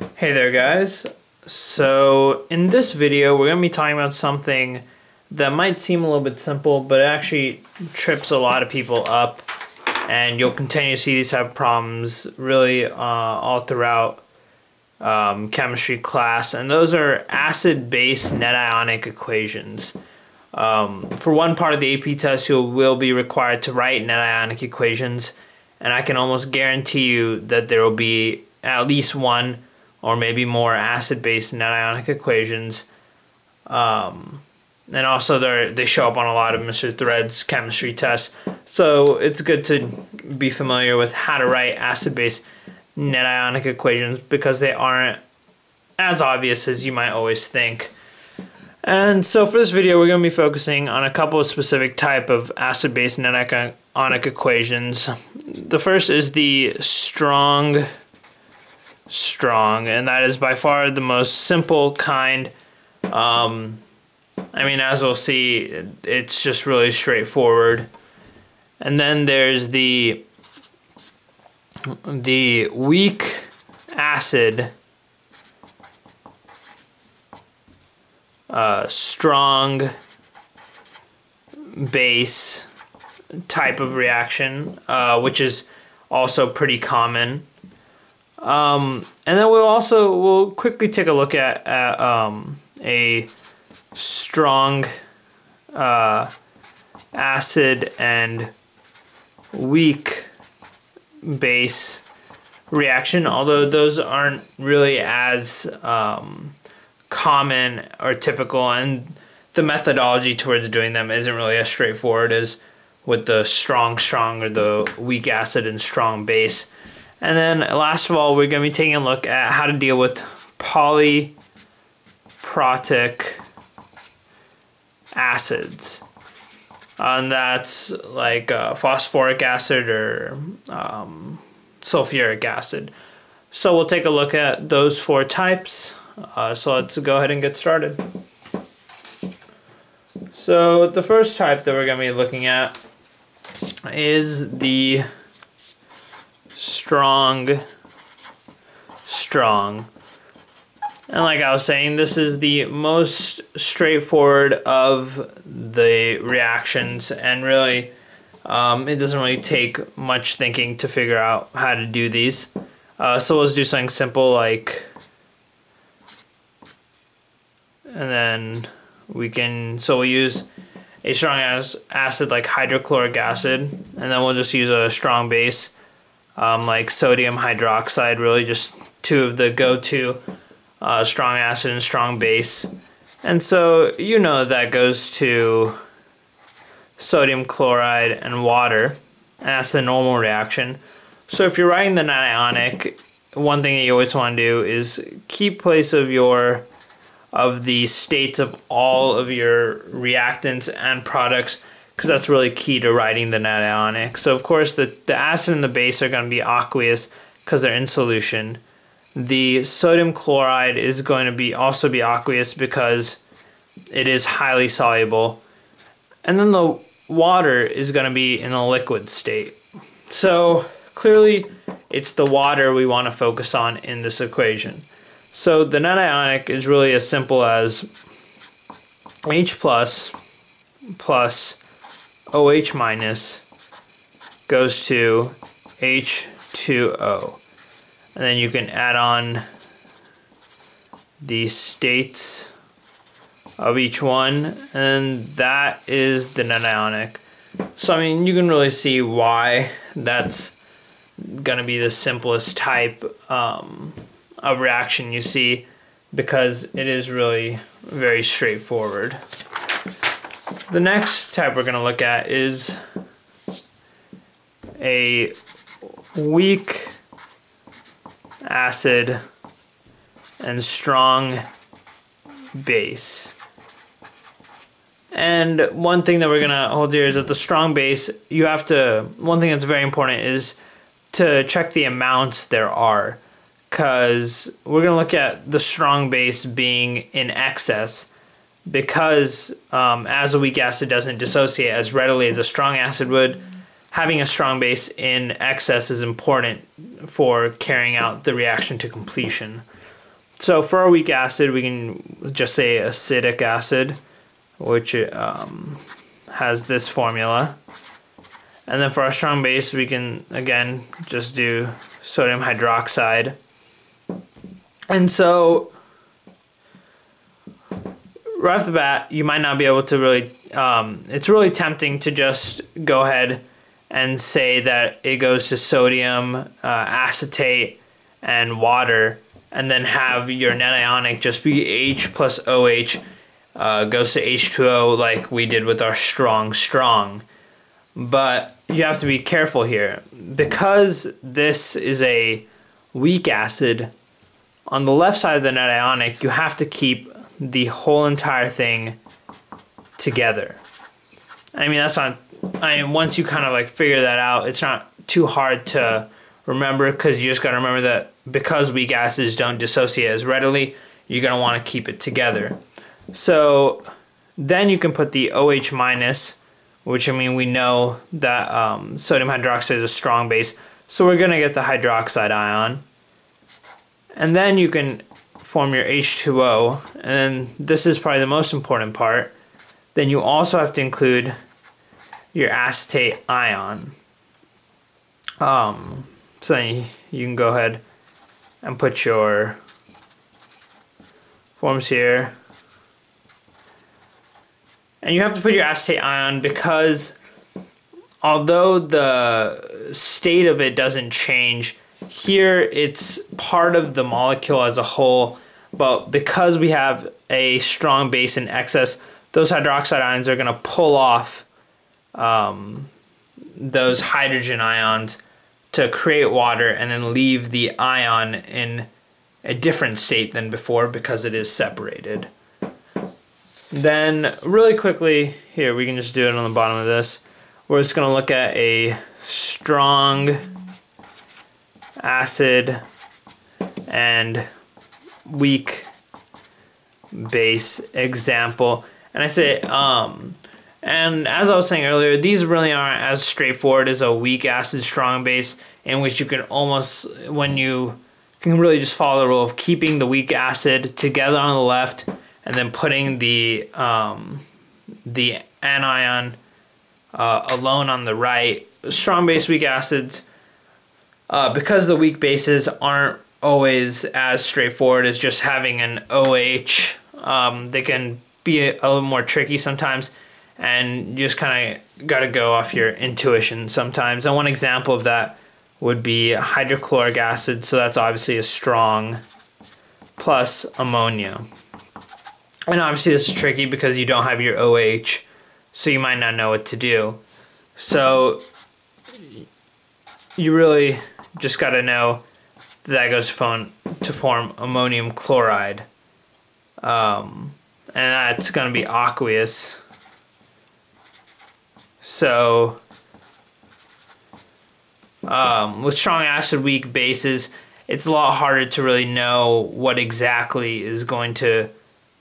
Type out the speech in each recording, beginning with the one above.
Hey there guys. So in this video we're going to be talking about something that might seem a little bit simple but it actually trips a lot of people up and you'll continue to see these type of problems really uh, all throughout um, chemistry class and those are acid-base net ionic equations. Um, for one part of the AP test you will be required to write net ionic equations and I can almost guarantee you that there will be at least one or maybe more acid-base net ionic equations. Um, and also they they show up on a lot of Mr. Thread's chemistry tests. So it's good to be familiar with how to write acid-base net ionic equations because they aren't as obvious as you might always think. And so for this video, we're going to be focusing on a couple of specific type of acid-base net ionic equations. The first is the strong strong, and that is by far the most simple kind. Um, I mean, as we'll see, it's just really straightforward. And then there's the the weak acid uh, strong base type of reaction, uh, which is also pretty common. Um, and then we'll also we'll quickly take a look at, at um, a strong uh, acid and weak base reaction, although those aren't really as um, common or typical, and the methodology towards doing them isn't really as straightforward as with the strong strong or the weak acid and strong base. And then last of all, we're going to be taking a look at how to deal with polyprotic acids. And that's like uh, phosphoric acid or um, sulfuric acid. So we'll take a look at those four types. Uh, so let's go ahead and get started. So the first type that we're going to be looking at is the strong, strong. And like I was saying, this is the most straightforward of the reactions, and really, um, it doesn't really take much thinking to figure out how to do these. Uh, so let's do something simple like, and then we can, so we'll use a strong acid like hydrochloric acid, and then we'll just use a strong base um, like sodium hydroxide, really just two of the go-to uh, strong acid and strong base. And so you know that goes to sodium chloride and water, and that's the normal reaction. So if you're writing the net ionic, one thing that you always want to do is keep place of your of the states of all of your reactants and products because that's really key to writing the net ionic. So of course the, the acid and the base are going to be aqueous because they're in solution. The sodium chloride is going to be also be aqueous because it is highly soluble. And then the water is going to be in a liquid state. So clearly it's the water we want to focus on in this equation. So the net ionic is really as simple as H plus plus OH minus goes to H2O. And then you can add on the states of each one, and that is the net ionic. So, I mean, you can really see why that's going to be the simplest type um, of reaction you see because it is really very straightforward. The next type we're going to look at is a weak acid and strong base. And one thing that we're going to hold here is that the strong base, you have to, one thing that's very important is to check the amounts there are. Because we're going to look at the strong base being in excess because um, as a weak acid doesn't dissociate as readily as a strong acid would, having a strong base in excess is important for carrying out the reaction to completion. So for our weak acid, we can just say acetic acid, which um, has this formula. And then for our strong base, we can, again, just do sodium hydroxide. And so, right off the bat, you might not be able to really, um, it's really tempting to just go ahead and say that it goes to sodium, uh, acetate, and water, and then have your net ionic just be H plus OH uh, goes to H2O like we did with our strong strong. But you have to be careful here. Because this is a weak acid, on the left side of the net ionic, you have to keep the whole entire thing together. I mean, that's not, I mean, once you kind of like figure that out, it's not too hard to remember because you just got to remember that because weak acids don't dissociate as readily, you're going to want to keep it together. So then you can put the OH minus which I mean we know that um, sodium hydroxide is a strong base, so we're gonna get the hydroxide ion. And then you can form your H2O, and this is probably the most important part. Then you also have to include your acetate ion. Um, so then you can go ahead and put your forms here and you have to put your acetate ion because although the state of it doesn't change, here it's part of the molecule as a whole. But because we have a strong base in excess, those hydroxide ions are going to pull off um, those hydrogen ions to create water and then leave the ion in a different state than before because it is separated. Then really quickly, here we can just do it on the bottom of this. We're just going to look at a strong acid and weak base example. And I say, um, and as I was saying earlier, these really aren't as straightforward as a weak acid strong base, in which you can almost, when you can really just follow the rule of keeping the weak acid together on the left and then putting the um, the anion uh, alone on the right. Strong base weak acids, uh, because the weak bases aren't always as straightforward as just having an OH. Um, they can be a, a little more tricky sometimes, and you just kind of got to go off your intuition sometimes. And one example of that would be hydrochloric acid. So that's obviously a strong plus ammonia. And obviously this is tricky because you don't have your OH, so you might not know what to do. So you really just got to know that goes phone to form ammonium chloride. Um, and that's going to be aqueous. So um, with strong acid weak bases, it's a lot harder to really know what exactly is going to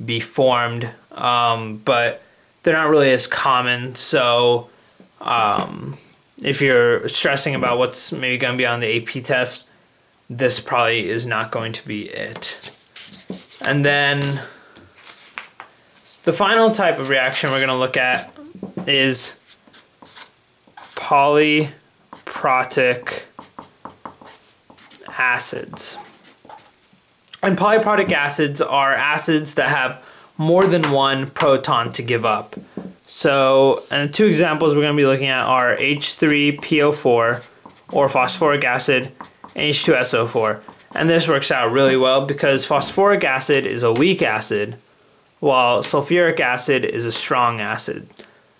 be formed, um, but they're not really as common. So um, if you're stressing about what's maybe going to be on the AP test, this probably is not going to be it. And then the final type of reaction we're going to look at is polyprotic acids. And polyprotic acids are acids that have more than one proton to give up. So, and the two examples we're going to be looking at are H3PO4 or phosphoric acid and H2SO4. And this works out really well because phosphoric acid is a weak acid while sulfuric acid is a strong acid.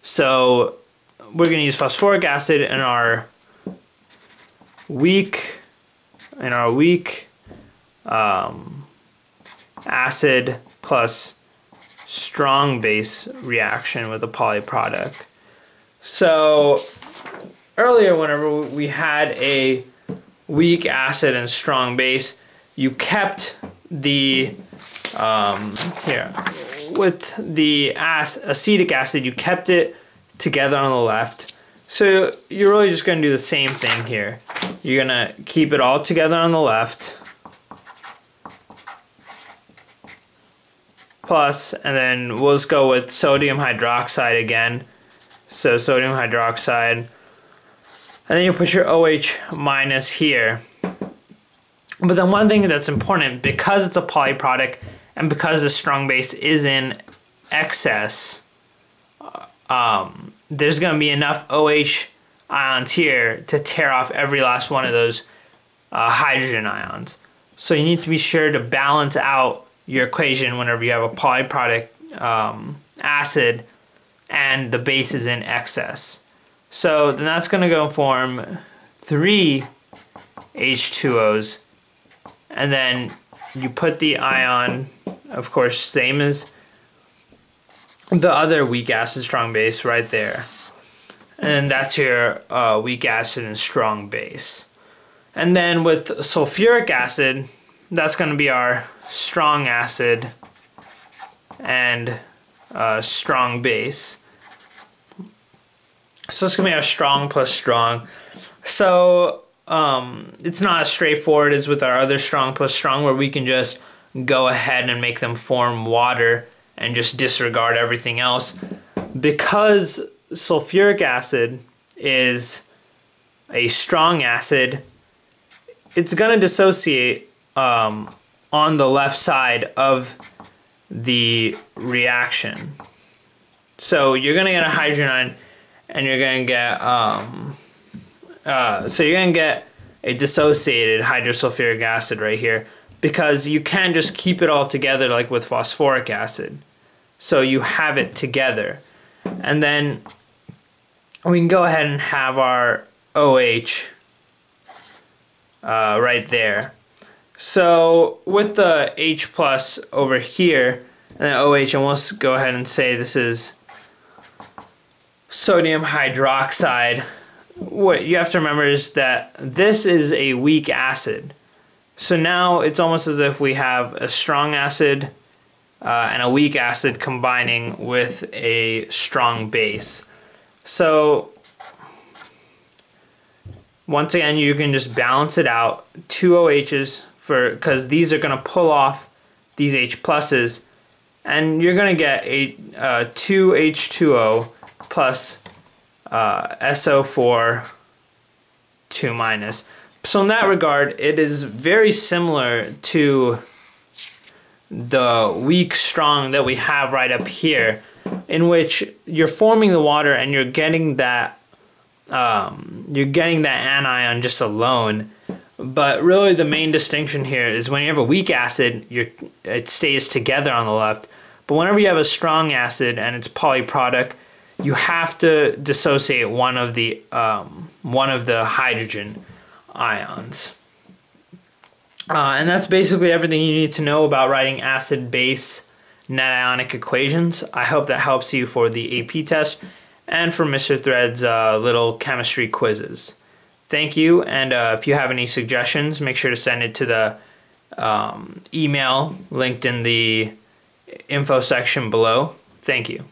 So we're going to use phosphoric acid in our weak in our weak um, acid plus strong base reaction with a polyprotic. So earlier whenever we had a weak acid and strong base, you kept the um, here with the acetic acid, you kept it together on the left. So you're really just going to do the same thing here. You're going to keep it all together on the left. Plus, and then we'll just go with sodium hydroxide again. So sodium hydroxide. And then you put your OH minus here. But then one thing that's important, because it's a polyprotic and because the strong base is in excess, um, there's going to be enough OH ions here to tear off every last one of those uh, hydrogen ions. So you need to be sure to balance out your equation whenever you have a polyprotic um, acid and the base is in excess. So then that's going to go form three H2Os and then you put the ion, of course, same as the other weak acid strong base right there. And that's your uh, weak acid and strong base. And then with sulfuric acid, that's going to be our strong acid and uh, strong base. So it's going to be our strong plus strong. So um, it's not as straightforward as with our other strong plus strong where we can just go ahead and make them form water and just disregard everything else. Because sulfuric acid is a strong acid, it's going to dissociate um, on the left side of the reaction. So you're going to get a hydrogen ion and you're going to get um, uh, so you're going to get a dissociated hydrosulfuric acid right here because you can just keep it all together like with phosphoric acid. So you have it together. And then we can go ahead and have our OH uh, right there. So with the H plus over here and then OH, and we'll go ahead and say this is sodium hydroxide what you have to remember is that this is a weak acid. So now it's almost as if we have a strong acid uh, and a weak acid combining with a strong base. So once again, you can just balance it out. Two OHs for because these are going to pull off these H pluses, and you're going to get a uh, two H2O plus uh, SO4 2 minus. So in that regard, it is very similar to the weak strong that we have right up here, in which you're forming the water and you're getting that um, you're getting that anion just alone. But really, the main distinction here is when you have a weak acid, it stays together on the left. But whenever you have a strong acid and it's polyprotic, you have to dissociate one of the um, one of the hydrogen ions. Uh, and that's basically everything you need to know about writing acid base net ionic equations. I hope that helps you for the AP test and for Mr. Thread's uh, little chemistry quizzes. Thank you, and uh, if you have any suggestions, make sure to send it to the um, email linked in the info section below. Thank you.